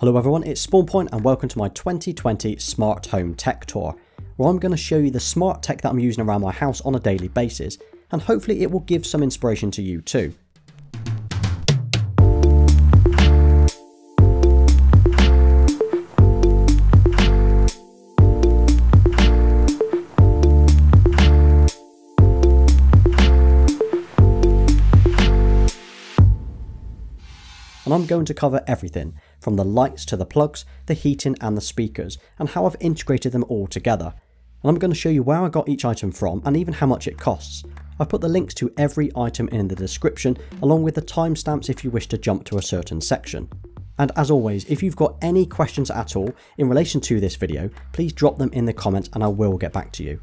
Hello everyone, it's SpawnPoiint and welcome to my 2020 Smart Home Tech Tour, where I'm going to show you the smart tech that I'm using around my house on a daily basis, and hopefully it will give some inspiration to you too. and I'm going to cover everything from the lights to the plugs, the heating and the speakers, and how I've integrated them all together. And I'm going to show you where I got each item from and even how much it costs. I've put the links to every item in the description along with the timestamps if you wish to jump to a certain section. And as always, if you've got any questions at all in relation to this video, please drop them in the comments and I will get back to you.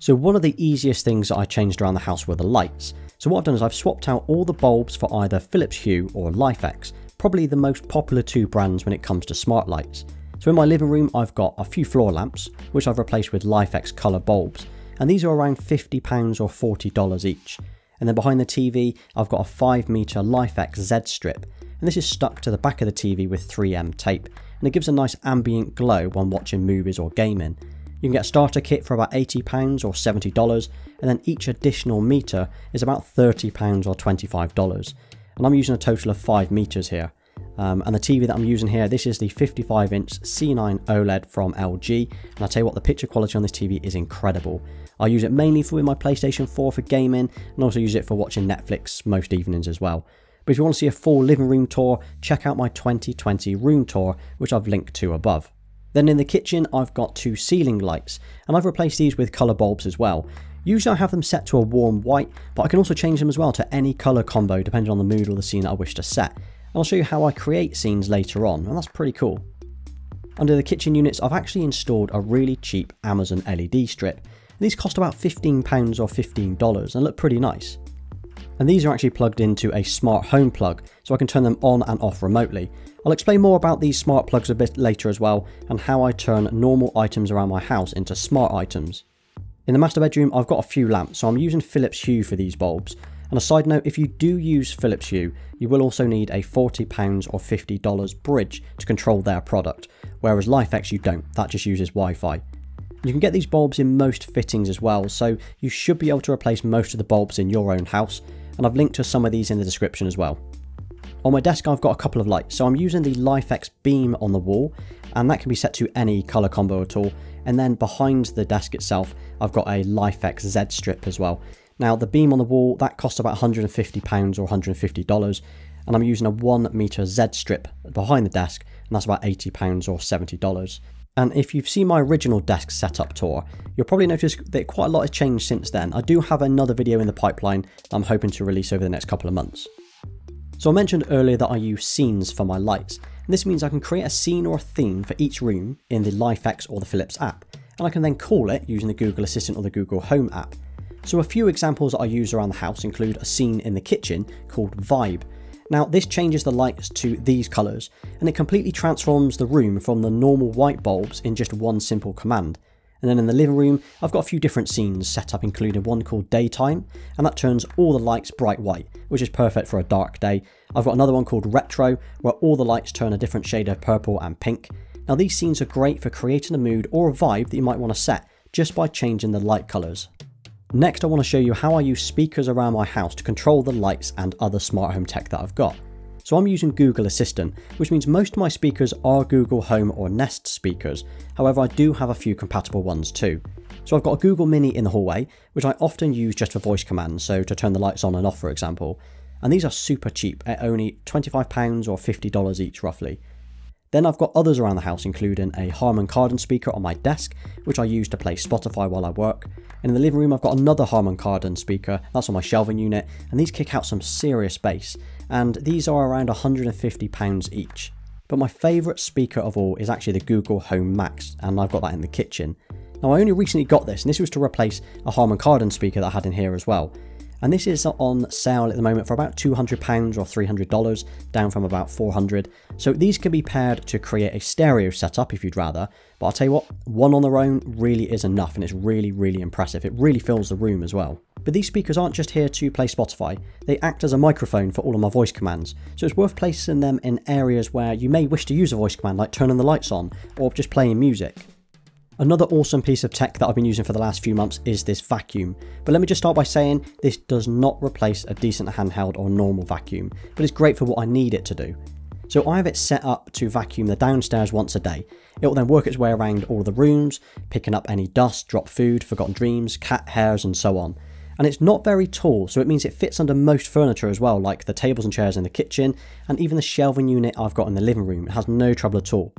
So one of the easiest things I changed around the house were the lights. So what I've done is I've swapped out all the bulbs for either Philips Hue or LIFX, probably the most popular two brands when it comes to smart lights. So in my living room I've got a few floor lamps, which I've replaced with LIFX colour bulbs, and these are around £50 or $40 each. And then behind the TV I've got a 5 metre LIFX Z strip, and this is stuck to the back of the TV with 3M tape, and it gives a nice ambient glow when watching movies or gaming. You can get a starter kit for about £80 or $70, and then each additional meter is about £30 or $25. And I'm using a total of 5 meters here. Um, and the TV that I'm using here, this is the 55 inch C9 OLED from LG. And I'll tell you what, the picture quality on this TV is incredible. I use it mainly for my PlayStation 4 for gaming, and also use it for watching Netflix most evenings as well. But if you want to see a full living room tour, check out my 2020 room tour, which I've linked to above. Then in the kitchen, I've got two ceiling lights, and I've replaced these with colour bulbs as well. Usually I have them set to a warm white, but I can also change them as well to any colour combo depending on the mood or the scene that I wish to set. And I'll show you how I create scenes later on, and that's pretty cool. Under the kitchen units, I've actually installed a really cheap Amazon LED strip. These cost about £15 or $15 and look pretty nice. And these are actually plugged into a smart home plug, so I can turn them on and off remotely. I'll explain more about these smart plugs a bit later as well, and how I turn normal items around my house into smart items. In the master bedroom, I've got a few lamps, so I'm using Philips Hue for these bulbs. And a side note, if you do use Philips Hue, you will also need a £40 or $50 bridge to control their product, whereas LIFX you don't, that just uses Wi-Fi. You can get these bulbs in most fittings as well, so you should be able to replace most of the bulbs in your own house, and I've linked to some of these in the description as well. On my desk I've got a couple of lights, so I'm using the LIFX beam on the wall, and that can be set to any colour combo at all, and then behind the desk itself I've got a LIFX Z strip as well. Now the beam on the wall, that costs about £150 or $150, and I'm using a 1 metre Z strip behind the desk, and that's about £80 or $70. And if you've seen my original desk setup tour, you'll probably notice that quite a lot has changed since then. I do have another video in the pipeline I'm hoping to release over the next couple of months. So I mentioned earlier that I use scenes for my lights, and this means I can create a scene or a theme for each room in the LIFX or the Philips app, and I can then call it using the Google Assistant or the Google Home app. So a few examples that I use around the house include a scene in the kitchen called Vibe, now this changes the lights to these colours and it completely transforms the room from the normal white bulbs in just one simple command. And then in the living room, I've got a few different scenes set up, including one called Daytime, and that turns all the lights bright white, which is perfect for a dark day. I've got another one called Retro, where all the lights turn a different shade of purple and pink. Now these scenes are great for creating a mood or a vibe that you might want to set, just by changing the light colours. Next I want to show you how I use speakers around my house to control the lights and other smart home tech that I've got. So I'm using Google Assistant, which means most of my speakers are Google Home or Nest speakers, however I do have a few compatible ones too. So I've got a Google Mini in the hallway, which I often use just for voice commands, so to turn the lights on and off for example, and these are super cheap at only £25 or $50 each roughly. Then I've got others around the house, including a Harman Kardon speaker on my desk, which I use to play Spotify while I work. And in the living room, I've got another Harman Kardon speaker, that's on my shelving unit, and these kick out some serious bass. And these are around £150 each. But my favourite speaker of all is actually the Google Home Max, and I've got that in the kitchen. Now I only recently got this, and this was to replace a Harman Kardon speaker that I had in here as well. And this is on sale at the moment for about £200 or $300, down from about 400 So these can be paired to create a stereo setup if you'd rather, but I'll tell you what, one on their own really is enough and it's really, really impressive. It really fills the room as well. But these speakers aren't just here to play Spotify, they act as a microphone for all of my voice commands, so it's worth placing them in areas where you may wish to use a voice command like turning the lights on or just playing music. Another awesome piece of tech that I've been using for the last few months is this vacuum. But let me just start by saying this does not replace a decent handheld or normal vacuum, but it's great for what I need it to do. So I have it set up to vacuum the downstairs once a day. It will then work its way around all the rooms, picking up any dust, drop food, forgotten dreams, cat hairs and so on. And it's not very tall, so it means it fits under most furniture as well, like the tables and chairs in the kitchen, and even the shelving unit I've got in the living room. It has no trouble at all.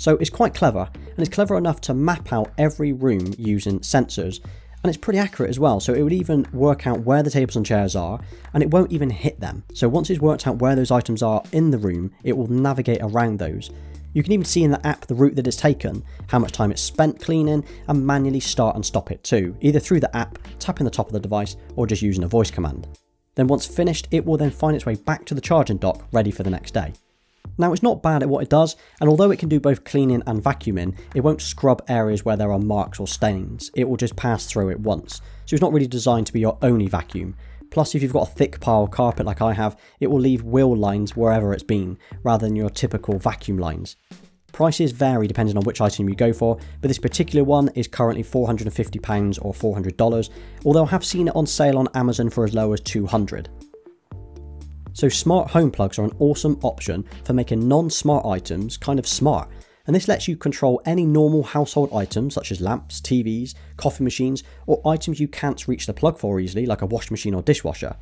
So it's quite clever, and it's clever enough to map out every room using sensors, and it's pretty accurate as well, so it would even work out where the tables and chairs are, and it won't even hit them. So once it's worked out where those items are in the room, it will navigate around those. You can even see in the app the route that it's taken, how much time it's spent cleaning, and manually start and stop it too, either through the app, tapping the top of the device, or just using a voice command. Then once finished, it will then find its way back to the charging dock, ready for the next day. Now it's not bad at what it does, and although it can do both cleaning and vacuuming, it won't scrub areas where there are marks or stains, it will just pass through it once. So it's not really designed to be your only vacuum. Plus if you've got a thick pile carpet like I have, it will leave wheel lines wherever it's been, rather than your typical vacuum lines. Prices vary depending on which item you go for, but this particular one is currently £450 or $400, although I have seen it on sale on Amazon for as low as 200 so smart home plugs are an awesome option for making non-smart items kind of smart. And this lets you control any normal household items such as lamps, TVs, coffee machines, or items you can't reach the plug for easily like a washing machine or dishwasher.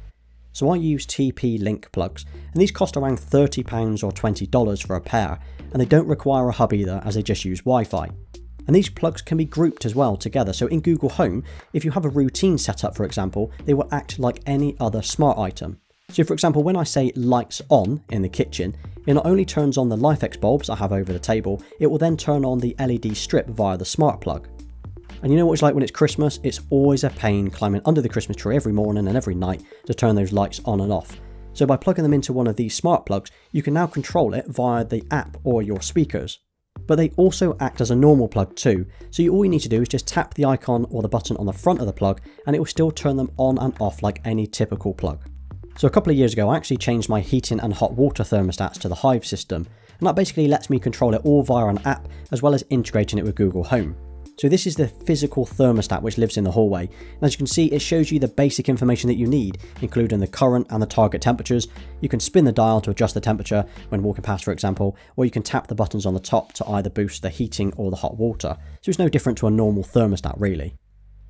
So I use TP-Link plugs, and these cost around £30 or $20 for a pair, and they don't require a hub either as they just use Wi-Fi. And these plugs can be grouped as well together, so in Google Home, if you have a routine set up for example, they will act like any other smart item. So for example, when I say lights on in the kitchen, it not only turns on the LIFX bulbs I have over the table, it will then turn on the LED strip via the smart plug. And you know what it's like when it's Christmas? It's always a pain climbing under the Christmas tree every morning and every night to turn those lights on and off. So by plugging them into one of these smart plugs, you can now control it via the app or your speakers. But they also act as a normal plug too, so all you need to do is just tap the icon or the button on the front of the plug and it will still turn them on and off like any typical plug. So a couple of years ago I actually changed my heating and hot water thermostats to the Hive system, and that basically lets me control it all via an app as well as integrating it with Google Home. So this is the physical thermostat which lives in the hallway, and as you can see it shows you the basic information that you need, including the current and the target temperatures. You can spin the dial to adjust the temperature when walking past for example, or you can tap the buttons on the top to either boost the heating or the hot water, so it's no different to a normal thermostat really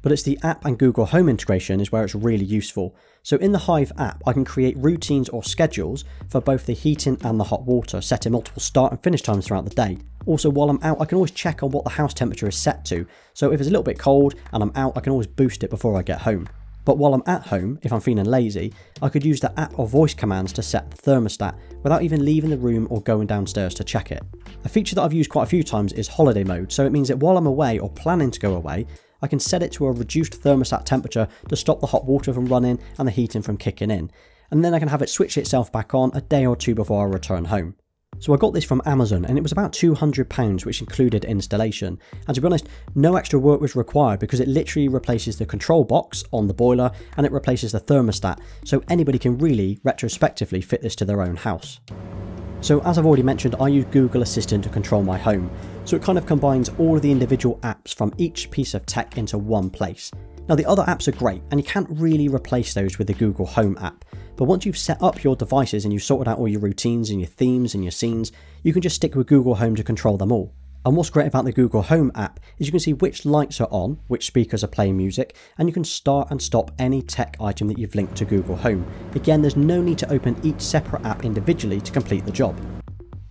but it's the app and Google Home integration is where it's really useful. So in the Hive app, I can create routines or schedules for both the heating and the hot water, setting multiple start and finish times throughout the day. Also, while I'm out, I can always check on what the house temperature is set to. So if it's a little bit cold and I'm out, I can always boost it before I get home. But while I'm at home, if I'm feeling lazy, I could use the app or voice commands to set the thermostat without even leaving the room or going downstairs to check it. A feature that I've used quite a few times is holiday mode, so it means that while I'm away or planning to go away, I can set it to a reduced thermostat temperature to stop the hot water from running and the heating from kicking in, and then I can have it switch itself back on a day or two before I return home. So I got this from Amazon and it was about £200 which included installation. And to be honest, no extra work was required because it literally replaces the control box on the boiler and it replaces the thermostat. So anybody can really retrospectively fit this to their own house. So as I've already mentioned, I use Google Assistant to control my home. So it kind of combines all of the individual apps from each piece of tech into one place. Now the other apps are great and you can't really replace those with the Google Home app. But once you've set up your devices and you've sorted out all your routines and your themes and your scenes, you can just stick with Google Home to control them all. And what's great about the Google Home app is you can see which lights are on, which speakers are playing music, and you can start and stop any tech item that you've linked to Google Home. Again, there's no need to open each separate app individually to complete the job.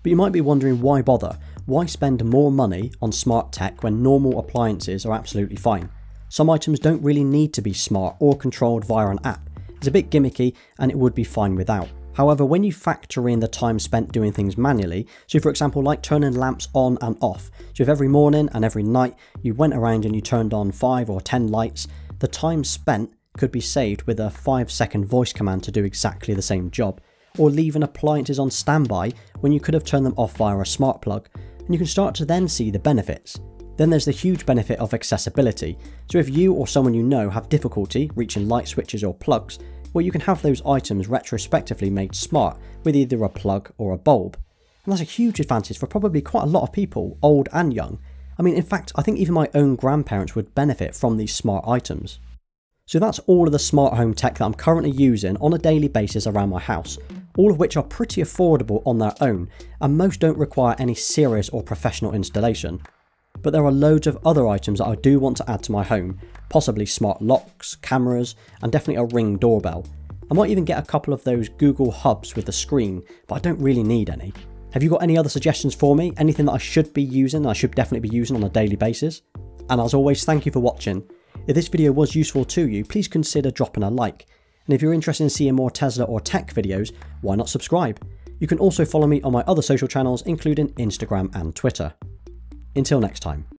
But you might be wondering why bother? Why spend more money on smart tech when normal appliances are absolutely fine? Some items don't really need to be smart or controlled via an app. It's a bit gimmicky and it would be fine without. However, when you factor in the time spent doing things manually, so for example, like turning lamps on and off, so if every morning and every night you went around and you turned on 5 or 10 lights, the time spent could be saved with a 5 second voice command to do exactly the same job, or leaving appliances on standby when you could have turned them off via a smart plug, and you can start to then see the benefits. Then there's the huge benefit of accessibility, so if you or someone you know have difficulty reaching light switches or plugs, well you can have those items retrospectively made smart with either a plug or a bulb. And that's a huge advantage for probably quite a lot of people, old and young. I mean, in fact, I think even my own grandparents would benefit from these smart items. So that's all of the smart home tech that I'm currently using on a daily basis around my house, all of which are pretty affordable on their own, and most don't require any serious or professional installation. But there are loads of other items that I do want to add to my home, possibly smart locks, cameras, and definitely a ring doorbell. I might even get a couple of those Google hubs with the screen, but I don't really need any. Have you got any other suggestions for me? Anything that I should be using, I should definitely be using on a daily basis? And as always, thank you for watching. If this video was useful to you, please consider dropping a like. And if you're interested in seeing more Tesla or tech videos, why not subscribe? You can also follow me on my other social channels, including Instagram and Twitter. Until next time.